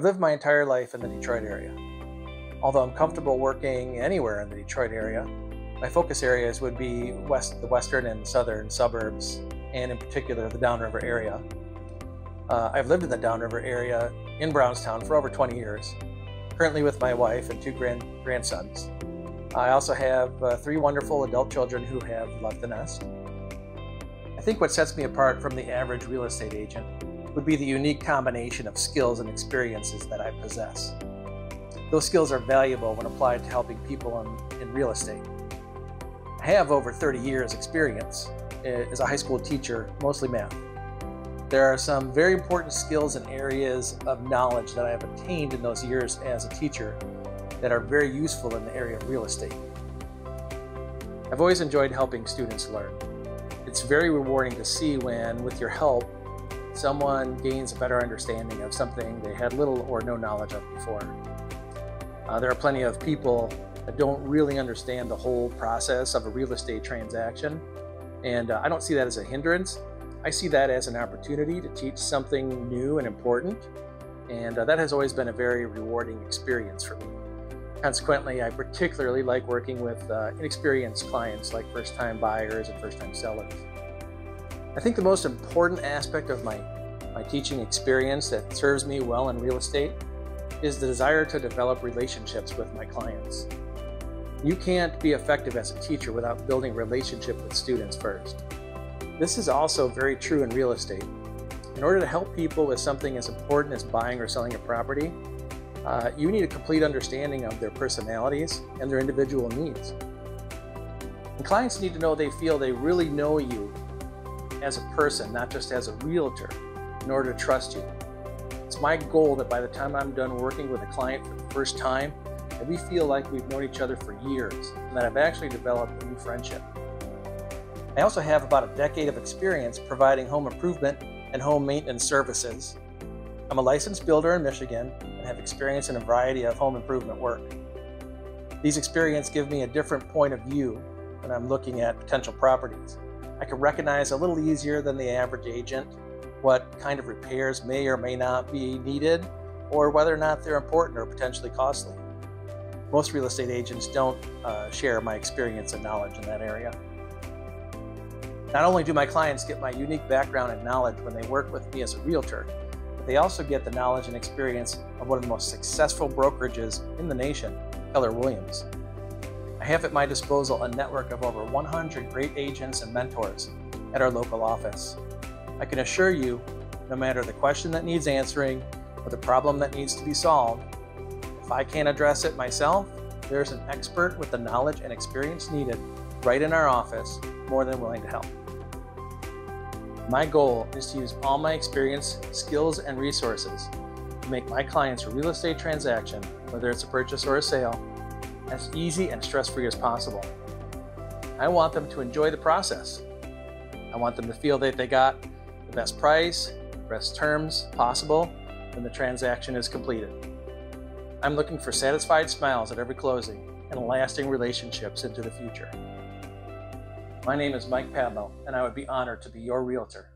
lived my entire life in the Detroit area. Although I'm comfortable working anywhere in the Detroit area, my focus areas would be west, the western and southern suburbs, and in particular the Downriver area. Uh, I've lived in the Downriver area in Brownstown for over 20 years, currently with my wife and two grand, grandsons. I also have uh, three wonderful adult children who have left the nest. I think what sets me apart from the average real estate agent would be the unique combination of skills and experiences that I possess. Those skills are valuable when applied to helping people in, in real estate. I have over 30 years experience eh, as a high school teacher, mostly math. There are some very important skills and areas of knowledge that I have attained in those years as a teacher that are very useful in the area of real estate. I've always enjoyed helping students learn. It's very rewarding to see when, with your help, someone gains a better understanding of something they had little or no knowledge of before. Uh, there are plenty of people that don't really understand the whole process of a real estate transaction. And uh, I don't see that as a hindrance. I see that as an opportunity to teach something new and important. And uh, that has always been a very rewarding experience for me. Consequently, I particularly like working with uh, inexperienced clients like first time buyers and first time sellers. I think the most important aspect of my, my teaching experience that serves me well in real estate is the desire to develop relationships with my clients. You can't be effective as a teacher without building relationship with students first. This is also very true in real estate. In order to help people with something as important as buying or selling a property, uh, you need a complete understanding of their personalities and their individual needs. And clients need to know they feel they really know you as a person, not just as a realtor, in order to trust you. It's my goal that by the time I'm done working with a client for the first time, that we feel like we've known each other for years and that I've actually developed a new friendship. I also have about a decade of experience providing home improvement and home maintenance services. I'm a licensed builder in Michigan and have experience in a variety of home improvement work. These experiences give me a different point of view when I'm looking at potential properties. I can recognize a little easier than the average agent what kind of repairs may or may not be needed or whether or not they're important or potentially costly most real estate agents don't uh, share my experience and knowledge in that area. Not only do my clients get my unique background and knowledge when they work with me as a realtor, but they also get the knowledge and experience of one of the most successful brokerages in the nation, Keller Williams. I have at my disposal a network of over 100 great agents and mentors at our local office. I can assure you, no matter the question that needs answering or the problem that needs to be solved, if I can't address it myself, there's an expert with the knowledge and experience needed right in our office, more than willing to help. My goal is to use all my experience, skills, and resources to make my clients' real estate transaction, whether it's a purchase or a sale, as easy and stress free as possible. I want them to enjoy the process. I want them to feel that they got the best price, best terms possible when the transaction is completed. I'm looking for satisfied smiles at every closing and lasting relationships into the future. My name is Mike Padlo, and I would be honored to be your realtor.